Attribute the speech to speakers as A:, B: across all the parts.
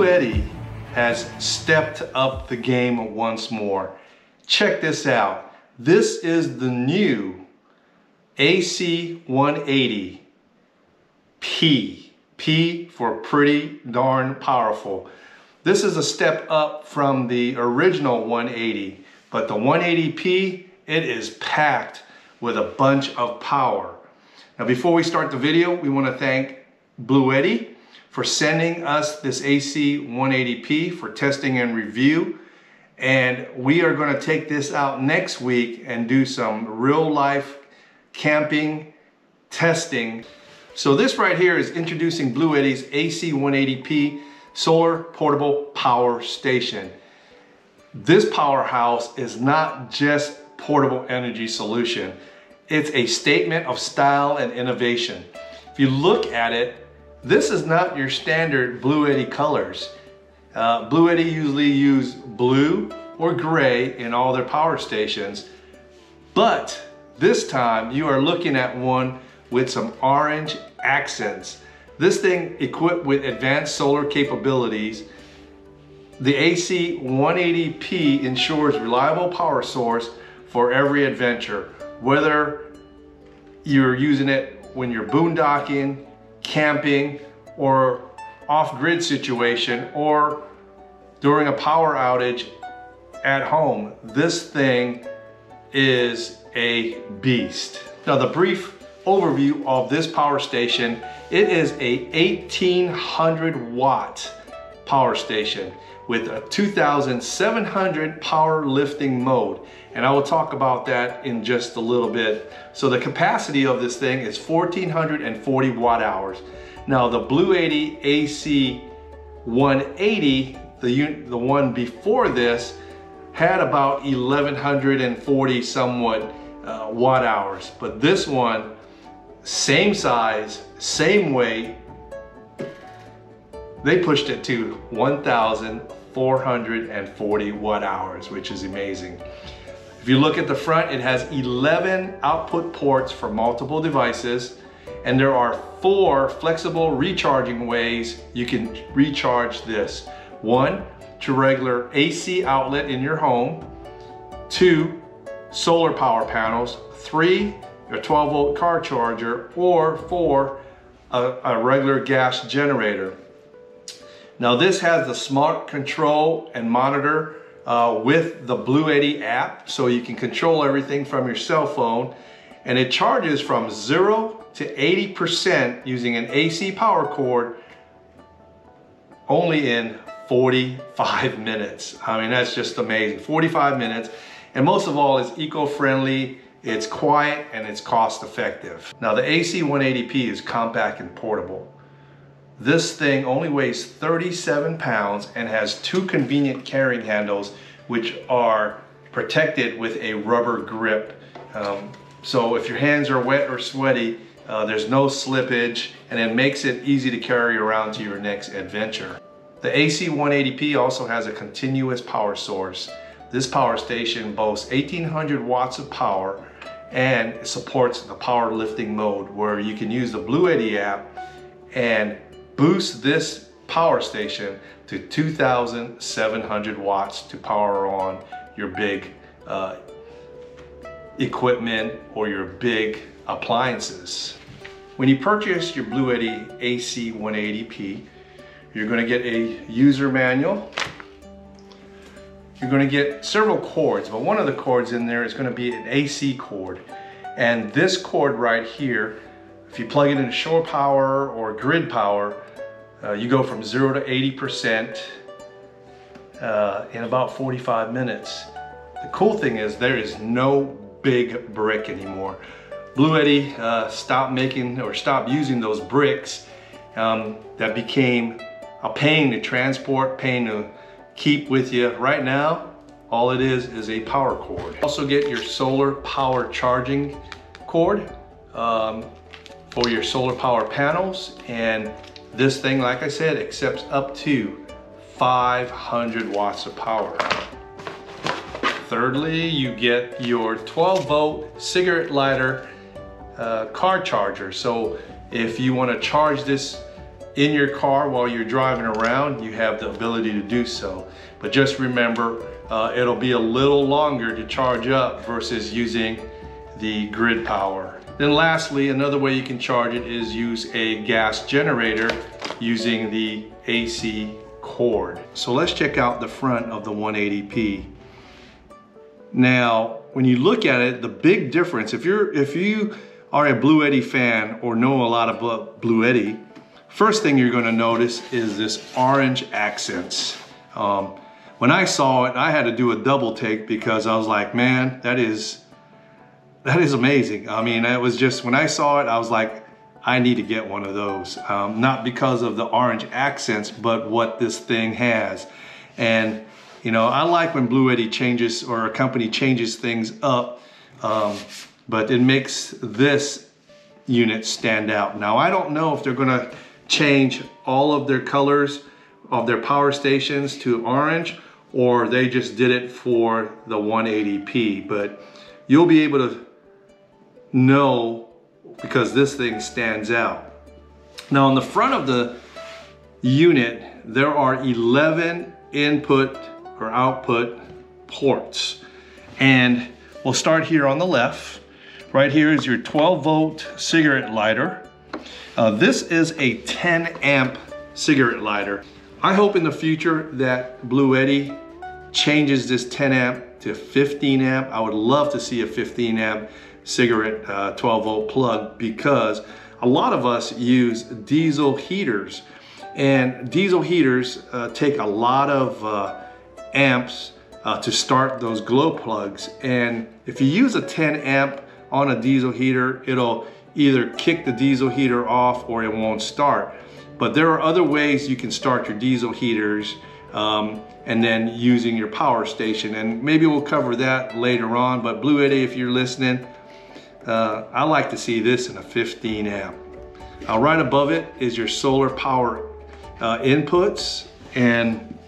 A: Bluetti has stepped up the game once more. Check this out. This is the new AC180P. P for pretty darn powerful. This is a step up from the original 180, but the 180P, it is packed with a bunch of power. Now before we start the video, we want to thank Bluetti for sending us this AC180P for testing and review. And we are going to take this out next week and do some real life camping testing. So this right here is introducing Bluetti's AC180P solar portable power station. This powerhouse is not just portable energy solution. It's a statement of style and innovation. If you look at it, this is not your standard Bluetti colors. Uh, Bluetti usually use blue or gray in all their power stations, but this time you are looking at one with some orange accents. This thing equipped with advanced solar capabilities. The AC180P ensures reliable power source for every adventure, whether you're using it when you're boondocking, camping or off-grid situation or during a power outage at home. This thing is a beast. Now the brief overview of this power station, it is a 1800 watt power station with a 2700 power lifting mode. And I will talk about that in just a little bit. So the capacity of this thing is 1440 watt hours. Now the Bluetti AC 180, the, the one before this, had about 1140 somewhat uh, watt hours. But this one, same size, same weight, they pushed it to 1,440 watt hours, which is amazing. If you look at the front, it has 11 output ports for multiple devices, and there are four flexible recharging ways you can recharge this. One, to regular AC outlet in your home. Two, solar power panels. Three, a 12 volt car charger. Or four, a, a regular gas generator. Now this has the smart control and monitor uh, with the Bluetti app so you can control everything from your cell phone and it charges from zero to 80% using an AC power cord only in 45 minutes. I mean, that's just amazing. 45 minutes. And most of all, it's eco-friendly, it's quiet, and it's cost effective. Now the AC180P is compact and portable. This thing only weighs 37 pounds and has two convenient carrying handles which are protected with a rubber grip. Um, so if your hands are wet or sweaty, uh, there's no slippage and it makes it easy to carry around to your next adventure. The AC180P also has a continuous power source. This power station boasts 1800 watts of power and supports the power lifting mode where you can use the Bluetti app and boost this power station to 2,700 watts to power on your big uh, equipment or your big appliances. When you purchase your Bluetti AC180P, you're gonna get a user manual. You're gonna get several cords, but one of the cords in there is gonna be an AC cord. And this cord right here, if you plug it into shore power or grid power, uh, you go from zero to 80% uh, in about 45 minutes. The cool thing is there is no big brick anymore. Bluetti uh, stopped making or stopped using those bricks um, that became a pain to transport, pain to keep with you. Right now, all it is is a power cord. Also get your solar power charging cord um, for your solar power panels and this thing, like I said, accepts up to 500 watts of power. Thirdly, you get your 12 volt cigarette lighter uh, car charger. So if you want to charge this in your car while you're driving around, you have the ability to do so. But just remember, uh, it'll be a little longer to charge up versus using the grid power. Then lastly, another way you can charge it is use a gas generator using the AC cord. So let's check out the front of the 180P. Now, when you look at it, the big difference, if you're if you are a Bluetti fan or know a lot about Bluetti, first thing you're gonna notice is this orange accents. Um, when I saw it, I had to do a double take because I was like, man, that is, that is amazing. I mean, it was just, when I saw it, I was like, I need to get one of those. Um, not because of the orange accents, but what this thing has. And, you know, I like when Blue Bluetti changes or a company changes things up, um, but it makes this unit stand out. Now, I don't know if they're gonna change all of their colors of their power stations to orange or they just did it for the 180p, but you'll be able to know because this thing stands out. Now on the front of the unit, there are 11 input or output ports. And we'll start here on the left. Right here is your 12 volt cigarette lighter. Uh, this is a 10 amp cigarette lighter. I hope in the future that Bluetti changes this 10 amp to 15 amp. I would love to see a 15 amp cigarette uh, 12 volt plug because a lot of us use diesel heaters. And diesel heaters uh, take a lot of uh, amps uh, to start those glow plugs. And if you use a 10 amp on a diesel heater it'll either kick the diesel heater off or it won't start. But there are other ways you can start your diesel heaters um, and then using your power station. And maybe we'll cover that later on but Bluetti if you're listening uh, I like to see this in a 15 amp. Now right above it is your solar power uh, inputs and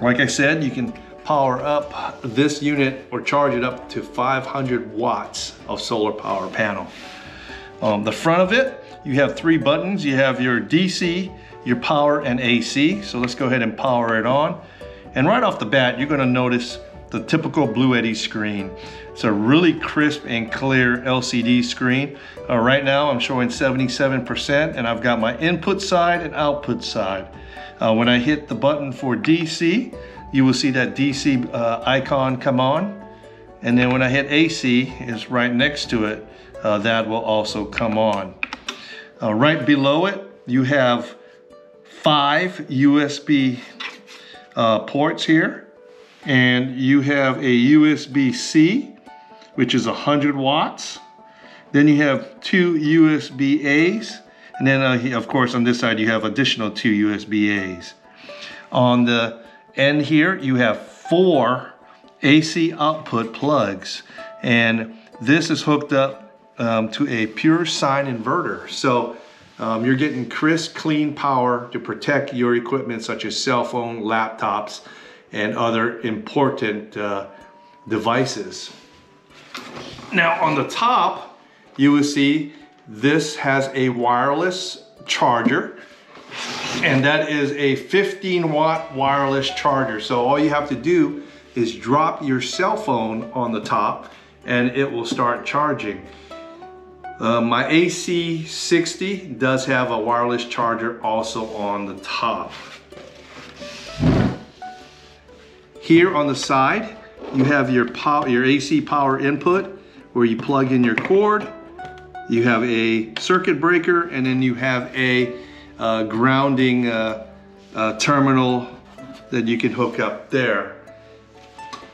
A: like I said you can power up this unit or charge it up to 500 watts of solar power panel. Um, the front of it you have three buttons. You have your DC, your power and AC. So let's go ahead and power it on. And right off the bat, you're gonna notice the typical Bluetti screen. It's a really crisp and clear LCD screen. Uh, right now I'm showing 77% and I've got my input side and output side. Uh, when I hit the button for DC, you will see that DC uh, icon come on. And then when I hit AC, is right next to it, uh, that will also come on. Uh, right below it, you have five USB uh, ports here and you have a USB-C, which is 100 watts. Then you have two USB-A's, and then uh, of course on this side you have additional two USB-A's. On the end here you have four AC output plugs, and this is hooked up um, to a pure sine inverter. So um, you're getting crisp, clean power to protect your equipment such as cell phone, laptops, and other important uh, devices. Now on the top, you will see this has a wireless charger and that is a 15 watt wireless charger. So all you have to do is drop your cell phone on the top and it will start charging. Uh, my AC60 does have a wireless charger also on the top. Here on the side, you have your, your AC power input where you plug in your cord. You have a circuit breaker and then you have a uh, grounding uh, uh, terminal that you can hook up there.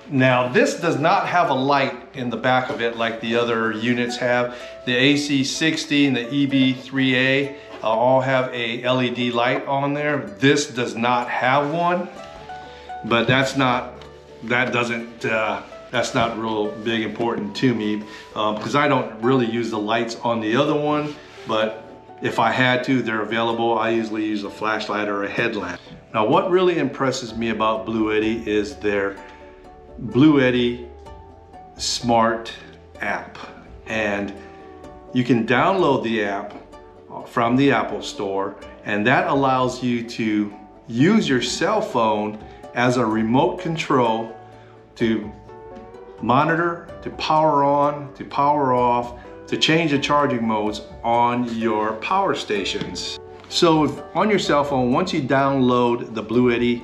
A: Now this does not have a light in the back of it like the other units have. The AC60 and the EB3A uh, all have a LED light on there. This does not have one but that's not, that doesn't, uh, that's not real big important to me um, because I don't really use the lights on the other one, but if I had to, they're available. I usually use a flashlight or a headlamp. Now what really impresses me about Bluetti is their Bluetti Smart app. And you can download the app from the Apple Store And that allows you to use your cell phone as a remote control to monitor, to power on, to power off, to change the charging modes on your power stations. So if, on your cell phone, once you download the Bluetti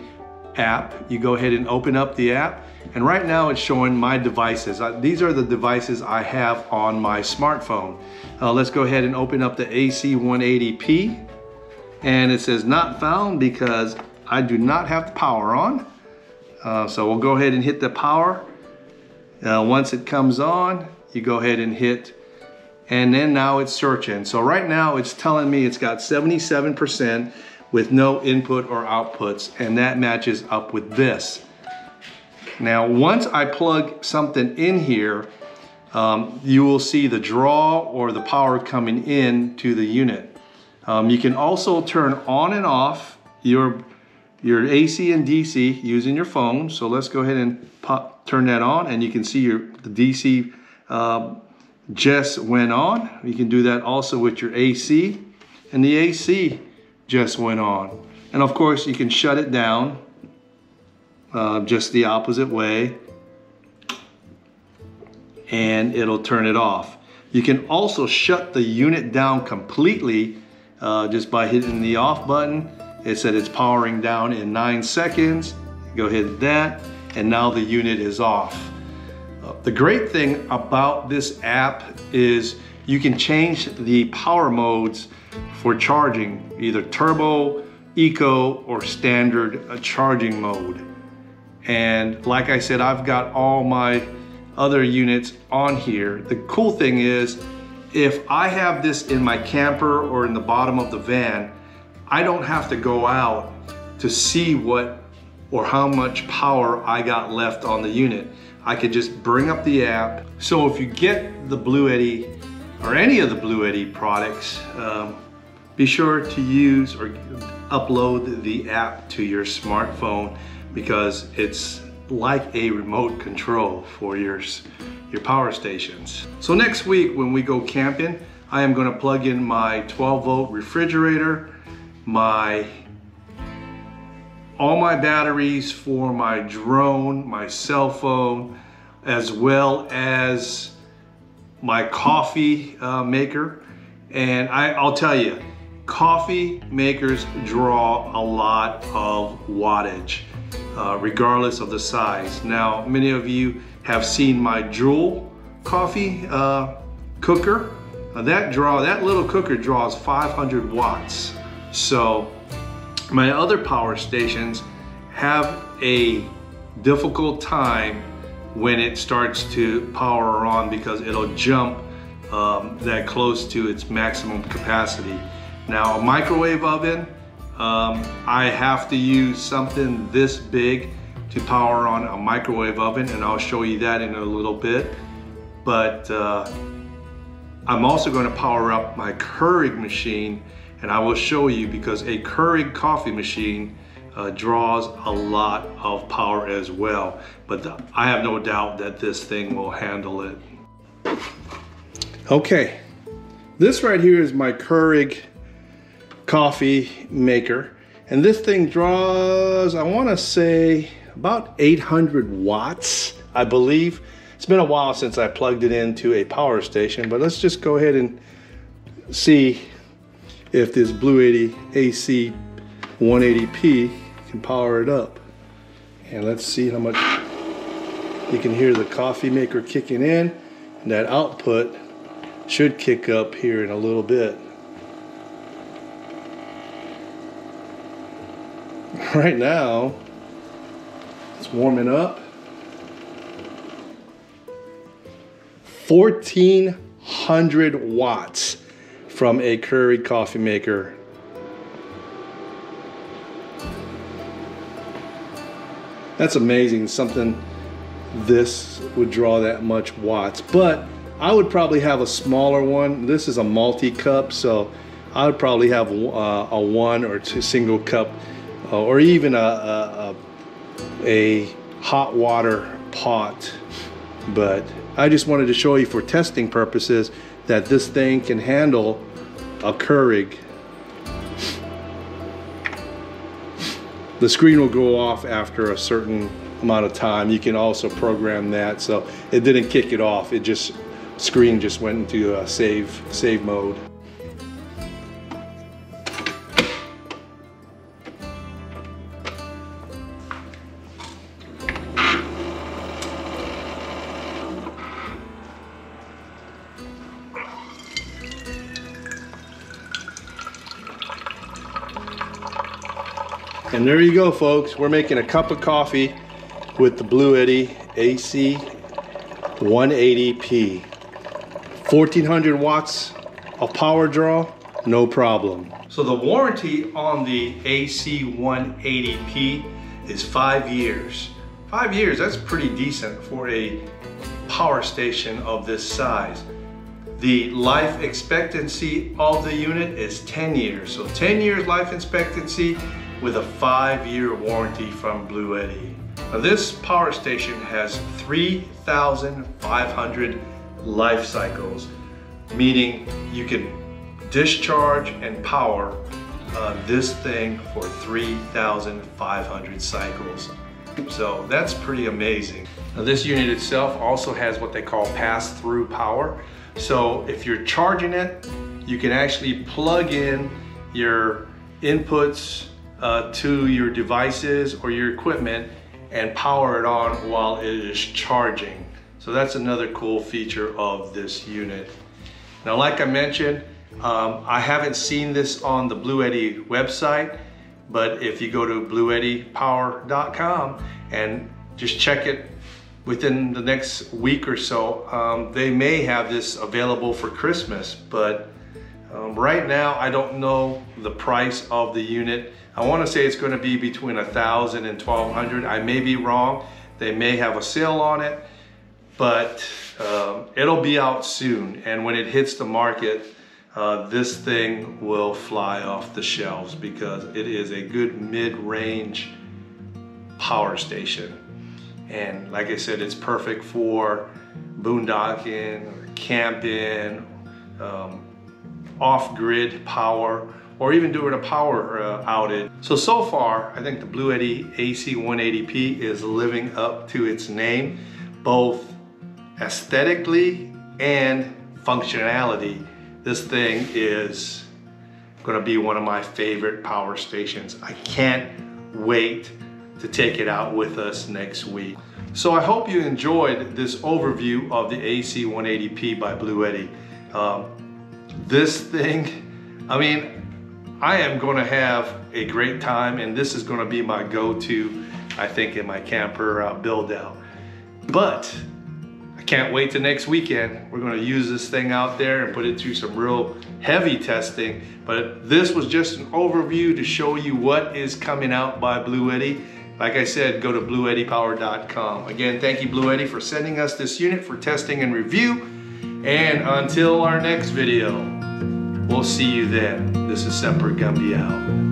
A: app, you go ahead and open up the app. And right now it's showing my devices. These are the devices I have on my smartphone. Uh, let's go ahead and open up the AC180P. And it says not found because I do not have the power on. Uh, so we'll go ahead and hit the power. Uh, once it comes on, you go ahead and hit, and then now it's searching. So right now it's telling me it's got 77% with no input or outputs, and that matches up with this. Now, once I plug something in here, um, you will see the draw or the power coming in to the unit. Um, you can also turn on and off your your AC and DC using your phone. So let's go ahead and pop, turn that on and you can see your the DC uh, just went on. You can do that also with your AC and the AC just went on. And of course you can shut it down uh, just the opposite way and it'll turn it off. You can also shut the unit down completely uh, just by hitting the off button it said it's powering down in nine seconds. Go ahead and that, and now the unit is off. Uh, the great thing about this app is you can change the power modes for charging, either turbo, eco, or standard uh, charging mode. And like I said, I've got all my other units on here. The cool thing is, if I have this in my camper or in the bottom of the van, I don't have to go out to see what or how much power I got left on the unit. I could just bring up the app. So if you get the Bluetti or any of the Bluetti products, um, be sure to use or upload the app to your smartphone because it's like a remote control for your, your power stations. So next week when we go camping, I am gonna plug in my 12 volt refrigerator my all my batteries for my drone, my cell phone, as well as my coffee uh, maker. And I, I'll tell you, coffee makers draw a lot of wattage, uh, regardless of the size. Now, many of you have seen my Jewel coffee uh, cooker. Uh, that draw, that little cooker draws 500 watts. So my other power stations have a difficult time when it starts to power on because it'll jump um, that close to its maximum capacity. Now a microwave oven, um, I have to use something this big to power on a microwave oven and I'll show you that in a little bit. But uh, I'm also going to power up my Keurig machine and I will show you because a Keurig coffee machine uh, draws a lot of power as well. But the, I have no doubt that this thing will handle it. Okay, this right here is my Keurig coffee maker. And this thing draws, I wanna say about 800 watts, I believe. It's been a while since I plugged it into a power station, but let's just go ahead and see if this Bluetti AC 180p can power it up. And let's see how much you can hear the coffee maker kicking in. And that output should kick up here in a little bit. Right now, it's warming up. 1400 watts from a Keurig coffee maker. That's amazing, something this would draw that much watts. But I would probably have a smaller one. This is a multi-cup, so I would probably have a, uh, a one or two single cup uh, or even a, a, a hot water pot. But I just wanted to show you for testing purposes that this thing can handle a Keurig. The screen will go off after a certain amount of time. You can also program that. So it didn't kick it off. It just, screen just went into a save, save mode. And there you go, folks. We're making a cup of coffee with the Bluetti AC 180P. 1400 watts of power draw, no problem. So the warranty on the AC 180P is five years. Five years, that's pretty decent for a power station of this size. The life expectancy of the unit is 10 years. So 10 years life expectancy with a five-year warranty from Bluetti. Now this power station has 3,500 life cycles, meaning you can discharge and power uh, this thing for 3,500 cycles. So that's pretty amazing. Now this unit itself also has what they call pass-through power. So if you're charging it, you can actually plug in your inputs uh, to your devices or your equipment and power it on while it is charging. So that's another cool feature of this unit. Now, like I mentioned, um, I haven't seen this on the Bluetti website, but if you go to bluettipower.com and just check it within the next week or so, um, they may have this available for Christmas, but um, right now I don't know the price of the unit. I want to say it's going to be between a thousand and twelve hundred. I may be wrong. They may have a sale on it, but um, it'll be out soon. And when it hits the market, uh, this thing will fly off the shelves because it is a good mid-range power station. And like I said, it's perfect for boondocking, camping, um, off-grid power, or even doing a power uh, outage. So, so far, I think the Bluetti AC180P is living up to its name, both aesthetically and functionality. This thing is gonna be one of my favorite power stations. I can't wait to take it out with us next week. So I hope you enjoyed this overview of the AC180P by Bluetti. Um, this thing, I mean, I am gonna have a great time and this is gonna be my go-to, I think, in my camper uh, build out. But I can't wait to next weekend. We're gonna use this thing out there and put it through some real heavy testing. But this was just an overview to show you what is coming out by Bluetti. Like I said, go to bluettipower.com. Again, thank you Bluetti for sending us this unit for testing and review. And until our next video, We'll see you then. This is Semper Gumby out.